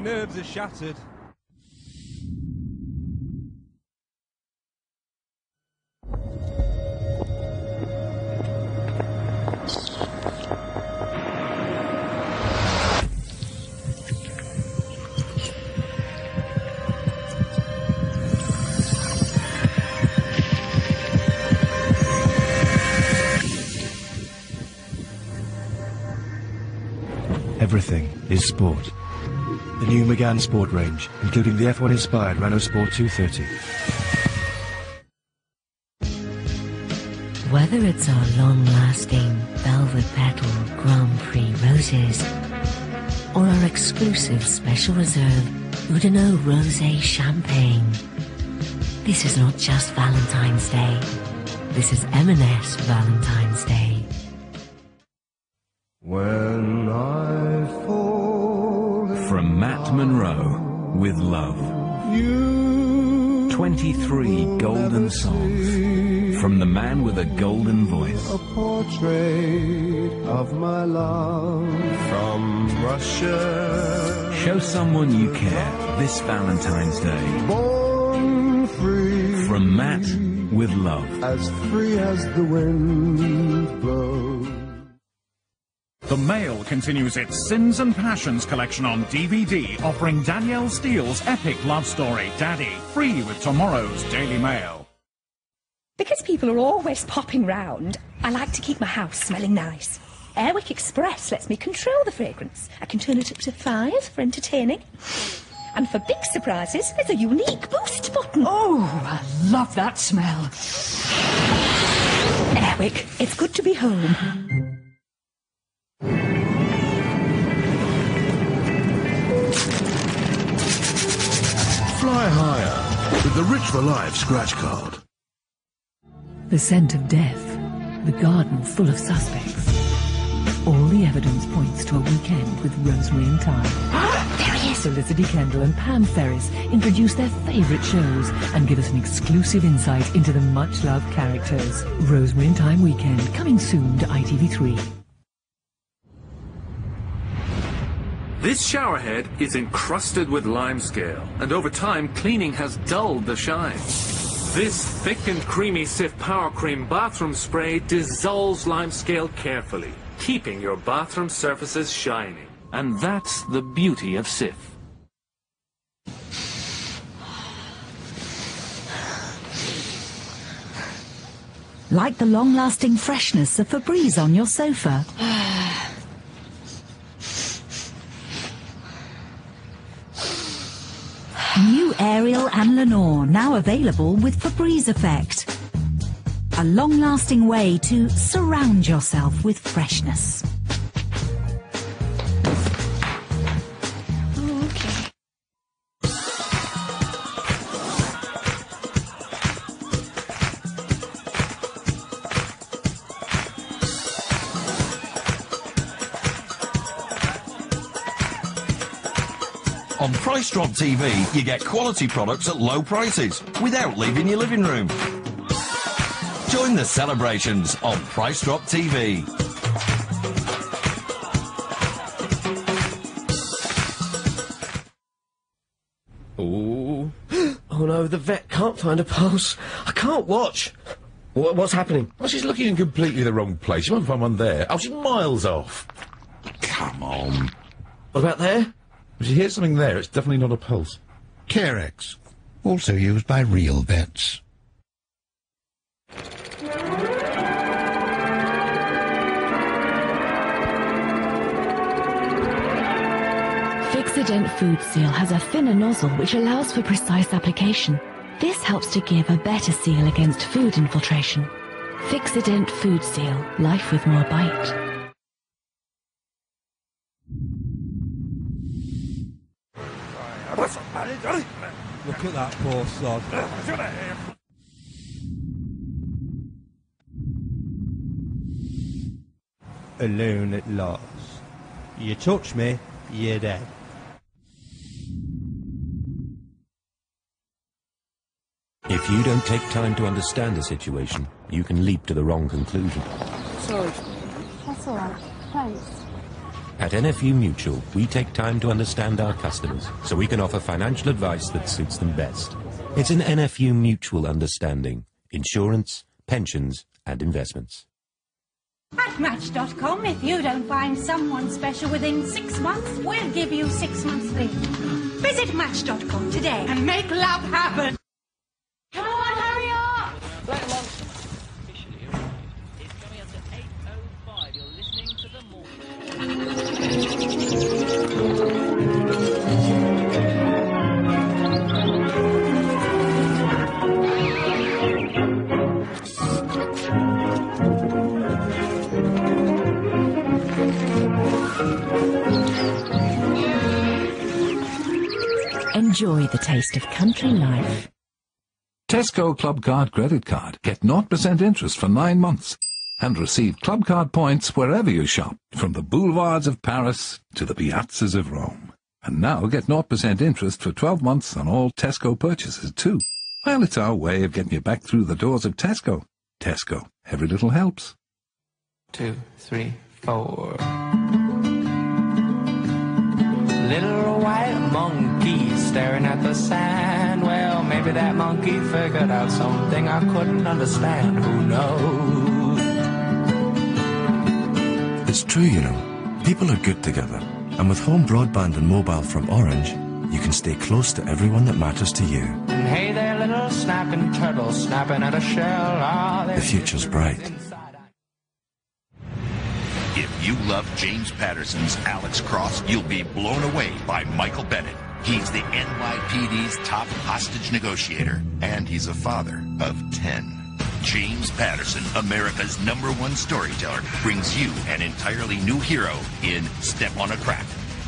My nerves are shattered. Everything is sport. The new Megane Sport range, including the F1 inspired Renault Sport 230. Whether it's our long-lasting Velvet Petal Grand Prix roses or our exclusive Special Reserve Oudinot Rosé Champagne, this is not just Valentine's Day. This is M&S Valentine's Day. When I fall From Matt Monro with love. 23 golden songs from the man with a golden voice. a portrait of my love from Russia Show someone you care this Valentine's Day. born free From Matt with love. as free as the wind blows The Mail continues its Sins and Passions collection on DVD, offering Danielle Steel's epic love story, Daddy, free with tomorrow's Daily Mail. Because people are always popping round, I like to keep my house smelling nice. Airwick Express lets me control the fragrance. I can turn it up to five for entertaining. And for big surprises, there's a unique boost button. Oh, I love that smell. Airwick, it's good to be home. Fly higher with the Rich for Life scratch card. The scent of death. The garden full of suspects. All the evidence points to a weekend with Rosemary and Thyme. there he is! Felicity Kendal and Pam Ferris introduce their favourite shows and give us an exclusive insight into the much-loved characters. Rosemary and Thyme Weekend, coming soon to ITV3. This showerhead is encrusted with limescale, and over time cleaning has dulled the shine. This thick and creamy Cif Power Cream bathroom spray dissolves limescale carefully, keeping your bathroom surfaces shining. And that's the beauty of Cif. Like the long-lasting freshness of Febreze on your sofa. New Ariel and Lenor now available with Febreze Effect. A long-lasting way to surround yourself with freshness. On Price Drop TV, you get quality products at low prices without leaving your living room. Join the celebrations on Price Drop TV. Oh. Oh no, the vet can't find a pulse. I can't watch. What, what's happening? Well, she's looking in completely the wrong place. You won't find one there. Oh, she's miles off. Come on. What about there? If she hears something there, it's definitely not a pulse. Carex, also used by real vets. Fixodent Food Seal has a thinner nozzle which allows for precise application. This helps to give a better seal against food infiltration. Fixodent Food Seal, life with more bite. Look at that poor sod. Alone at last. You touch me, you're dead. If you don't take time to understand a situation, you can leap to the wrong conclusion. Sorry. That's all right. Thanks. At NFU Mutual, we take time to understand our customers so we can offer financial advice that suits them best. It's an NFU Mutual understanding. Insurance, pensions, and investments. At Match.com, if you don't find someone special within six months, we'll give you six months free. Visit Match.com today and make love happen. Enjoy the taste of country life. Tesco Club Card Credit Card. Get 0% interest for nine months. And receive Club Card points wherever you shop, from the boulevards of Paris to the piazzas of Rome. And now get 0% interest for 12 months on all Tesco purchases too. Well, it's our way of getting you back through the doors of Tesco. Tesco. Every little helps. Two, three, four. Little white monkey staring at the sand. Well, maybe that monkey figured out something I couldn't understand. Who knows? It's true, you know. People are good together. And with home broadband and mobile from Orange, you can stay close to everyone that matters to you. And hey there, little snapping turtle snapping at a shell. Ah, The future's bright. If you love James Patterson's Alex Cross, you'll be blown away by Michael Bennett. He's the NYPD's top hostage negotiator, and he's a father of 10. James Patterson, America's number one storyteller, brings you an entirely new hero in Step on a Crack.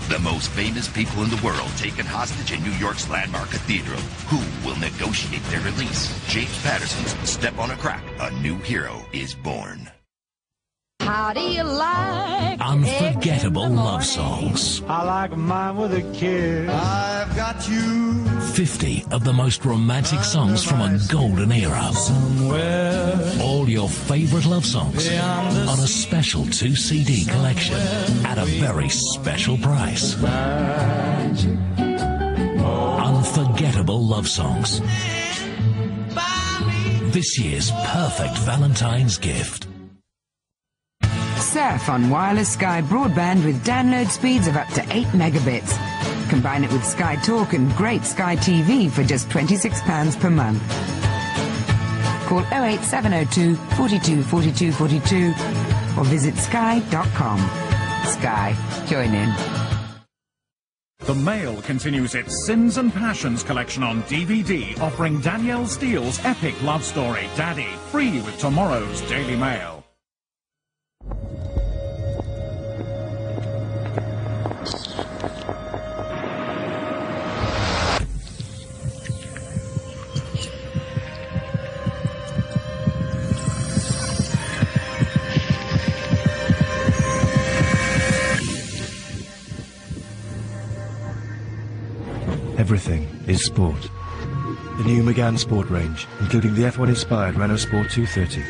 The most famous people in the world taken hostage in New York's landmark cathedral. Who will negotiate their release? James Patterson's Step on a Crack. A new hero is born. How do you like Unforgettable love songs. I like mine with a kiss. I've got you 50 of the most romantic songs from a golden era. somewhere. All your favorite love songs on a special 2 CD collection at a very special price. Unforgettable love songs. This year's perfect Valentine's gift. Surf on wireless Sky broadband with download speeds of up to 8 megabits. Combine it with Sky Talk and great Sky TV for just £26 per month. Call 08702 42 42 42 or visit sky.com. Sky, join in. The Mail continues its Sins and Passions collection on DVD, offering Danielle Steel's epic love story, Daddy, free with tomorrow's Daily Mail. Sport. The new Megane Sport range, including the F1-inspired Renault Sport 230.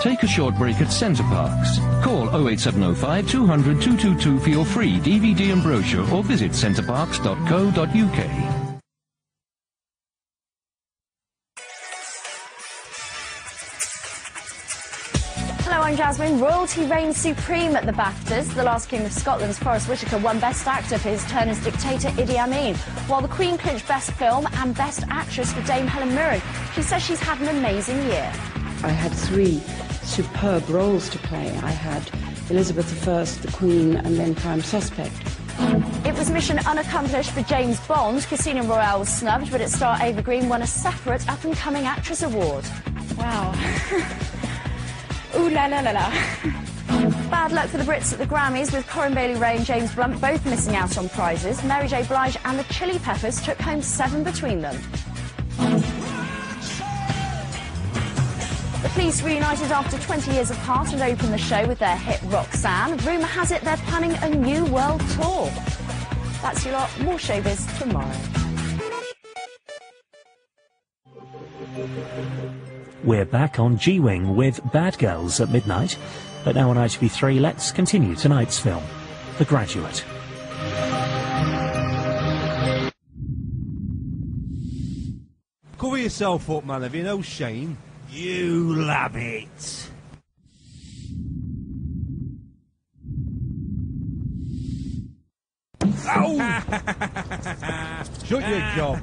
Take a short break at Center Parcs. Call 08705 200 222 for your free DVD and brochure or visit centerparcs.co.uk. Jasmine. Royalty reigns supreme at the BAFTAs. The last King of Scotland's Forest Whitaker won Best Actor for his turn as dictator Idi Amin, while the Queen clinched Best Film and Best Actress for Dame Helen Mirren. She says she's had an amazing year. I had three superb roles to play. I had Elizabeth I, the Queen, and then Prime Suspect. It was mission unaccomplished for James Bond. Casino Royale was snubbed, but its star Eva Green won a separate up-and-coming actress award. Wow. Ooh la la la la. Bad luck for the Brits at the Grammys, with Corinne Bailey Rae and James Blunt both missing out on prizes. Mary J. Blige and the Chili Peppers took home seven between them. The Police reunited after 20 years apart and opened the show with their hit Roxanne. Rumour has it they're planning a new world tour. That's your lot. More showbiz tomorrow. We're back on G Wing with Bad Girls at midnight. But now on ITV3, let's continue tonight's film, The Graduate. Cover yourself up, man. Have you no shame? You love it. Oh! Shut your job.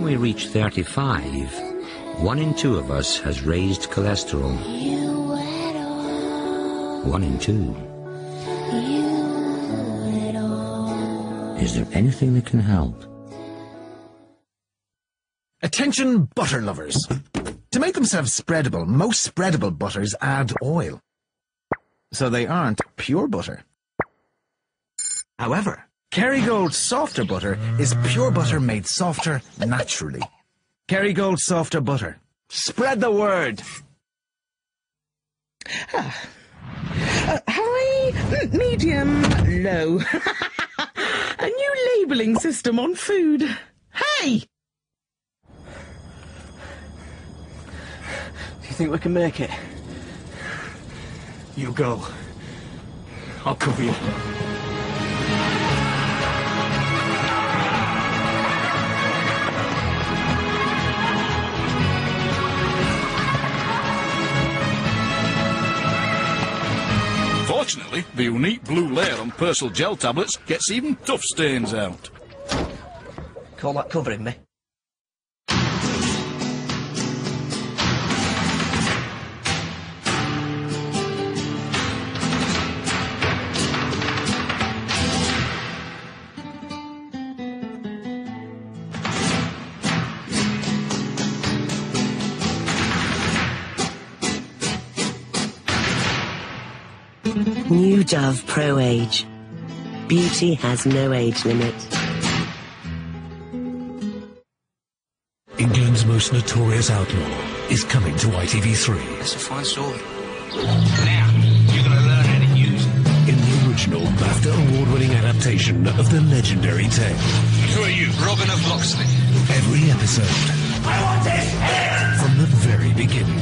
Time we reach 35, one in two of us has raised cholesterol. One in two. Is there anything that can help? Attention butter lovers. To make themselves spreadable, most spreadable butters add oil. So they aren't pure butter. However, Kerrygold Softer Butter is pure butter made softer naturally. Kerrygold Softer Butter. Spread the word. Uh, high, medium, low. A new labelling system on food. Hey! Do you think we can make it? You go. I'll cover you. Fortunately, the unique blue layer on Persil gel tablets gets even tough stains out. Call that covering me? Dove Pro Age. Beauty has no age limit. England's most notorious outlaw is coming to ITV3 That's a fine story. Now, you're going to learn how to use it. in the original BAFTA award-winning adaptation of the legendary tale. Who are you? Robin of Locksley. Every episode, I want this here! from the very beginning,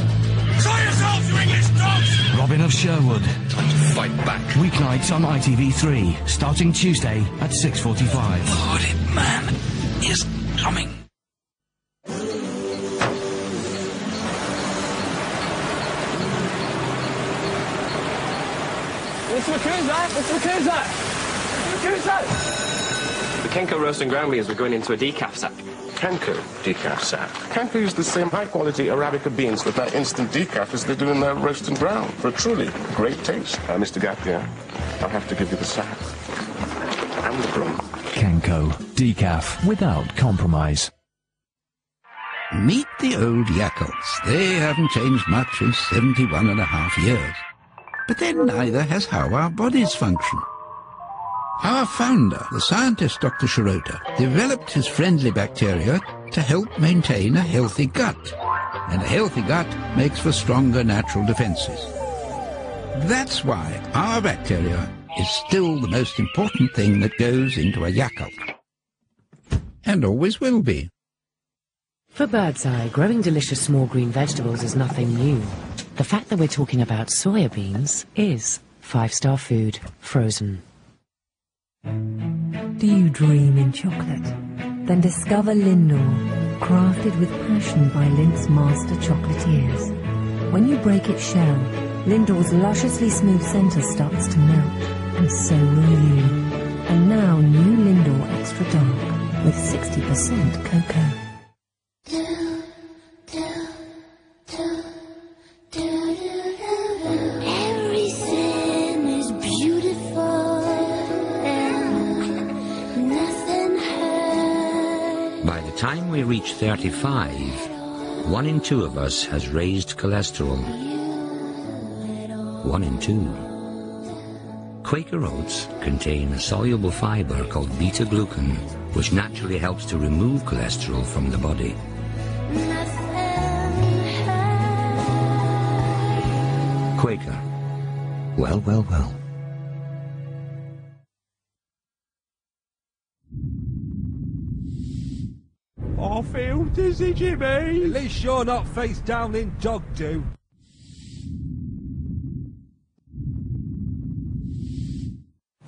Try yourselves, you English dogs! Robin of Sherwood. Time to fight back. Weeknights on ITV3, starting Tuesday at 6.45. The hooded man is coming. Mr. Makuza! Mr. Makuza! Mr. Makuza! The Kenco roast and ground beans were going into a decaf sack. Kenco decaf sack. Kenco use the same high quality Arabica beans with that instant decaf as they do in their roast and ground for a truly great taste. Uh, Mr. Gatia, I'll have to give you the sack. And the crumb. Kenco. Decaf. Without compromise. Meet the old Yakults. They haven't changed much in 71 and a half years. But then neither has how our bodies function. Our founder, the scientist Dr. Shirota, developed his friendly bacteria to help maintain a healthy gut. And a healthy gut makes for stronger natural defenses. That's why our bacteria is still the most important thing that goes into a Yakult. And always will be. For Birdseye, growing delicious small green vegetables is nothing new. The fact that we're talking about soya beans is five-star food, frozen. Do you dream in chocolate? Then discover Lindor, crafted with passion by Lindt's master chocolatiers. When you break its shell, Lindor's lusciously smooth center starts to melt, and so will you. And now new Lindor Extra Dark with 60% cocoa. Reach 35, one in two of us has raised cholesterol. One in two. Quaker oats contain a soluble fiber called beta-glucan, which naturally helps to remove cholesterol from the body. Quaker. Well, well, well. I feel dizzy, Jimmy. At least you're not face down in dog do.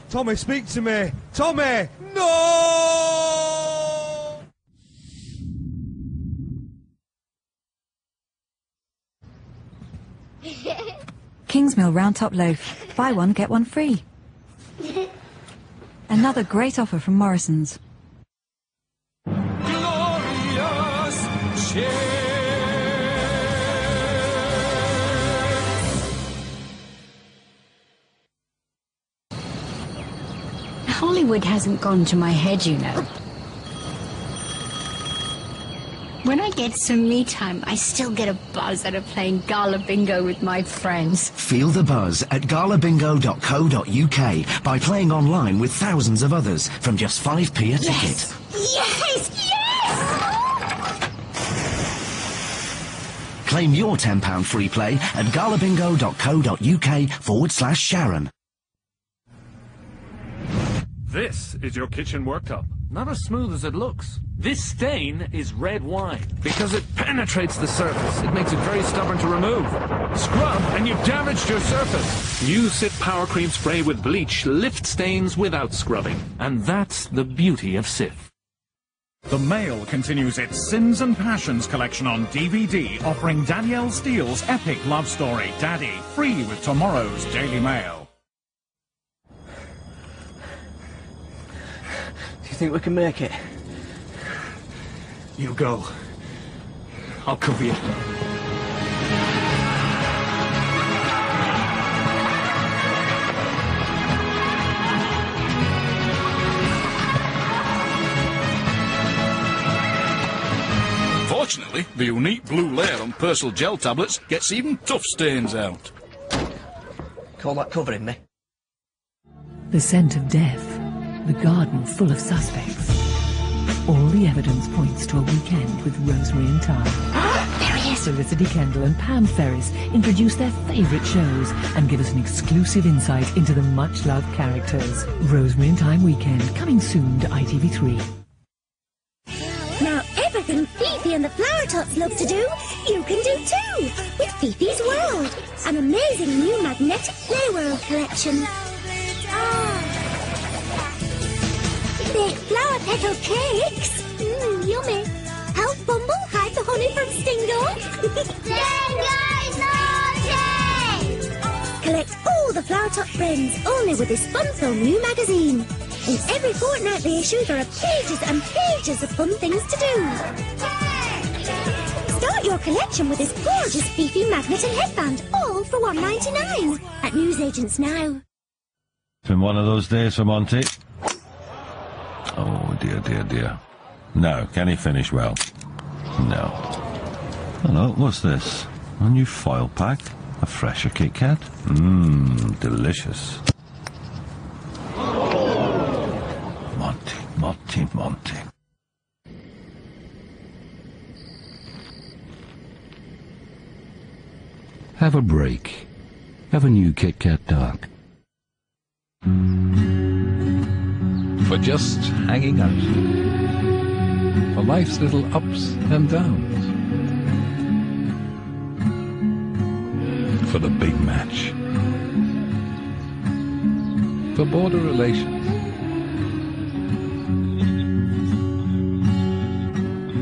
Tommy, speak to me. Tommy! No! Kingsmill Round Top Loaf. Buy one, get one free. Another great offer from Morrison's. Hollywood hasn't gone to my head, you know. When I get some me time, I still get a buzz out of playing Gala Bingo with my friends. Feel the buzz at galabingo.co.uk by playing online with thousands of others from just 5p a ticket. Yes! Yes! Claim your £10 free play at galabingo.co.uk forward slash Sharon. This is your kitchen worktop. Not as smooth as it looks. This stain is red wine. Because it penetrates the surface. It makes it very stubborn to remove. Scrub and you've damaged your surface. New Cif Power Cream Spray with bleach lifts stains without scrubbing. And that's the beauty of Cif. The Mail continues its Sins and Passions collection on DVD, offering Danielle Steel's epic love story, Daddy, free with tomorrow's Daily Mail. Do you think we can make it? You go. I'll cover you. Fortunately, the unique blue layer on Persil gel tablets gets even tough stains out. Call that covering me? The scent of death. The garden full of suspects. All the evidence points to a weekend with Rosemary and Thyme. there he is! Felicity Kendal and Pam Ferris introduce their favourite shows and give us an exclusive insight into the much-loved characters. Rosemary and Thyme Weekend, coming soon to ITV3. Now everything Fifi and the Flower Tots love to do, you can do too! With Fifi's World, an amazing new magnetic play world collection. Ah. Big flower petal cakes! Mmm, yummy. Help Bumble hide the honey from Stingo. Collect all the Flower Tot friends only with this fun-filled new magazine. In every fortnightly issue, there are pages and pages of fun things to do. Start your collection with this gorgeous beefy magnet and headband, all for one ninety nine at newsagents now. It's been one of those days for Monty. Oh dear, dear, dear. No, can he finish well? No. Hello, what's this? A new foil pack? A fresher Kit Kat? Mmm, delicious. Monty, Monty, Monty. Have a break. Have a new Kit Kat Dark. For just hanging out. For life's little ups and downs. For the big match. For border relations.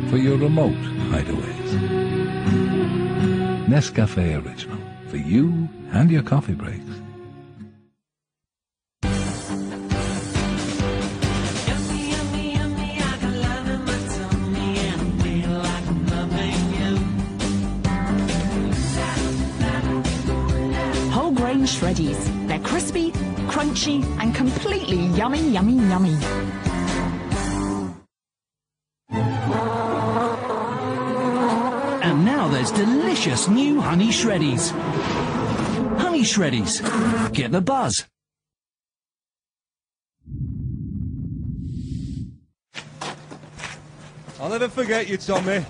For your remote hideaways. Nescafe Original. For you and your coffee breaks. Whole grain shreddies. They're crispy, crunchy, and completely yummy, yummy, yummy. Delicious new Honey Shreddies. Honey Shreddies. Get the buzz. I'll never forget you, Tommy.